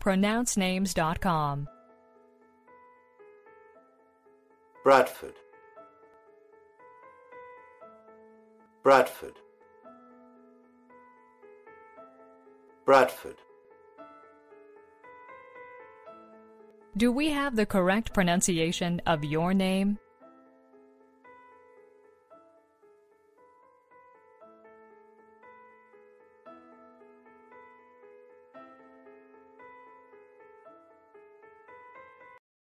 pronouncenames.com. Bradford Bradford Bradford Do we have the correct pronunciation of your name?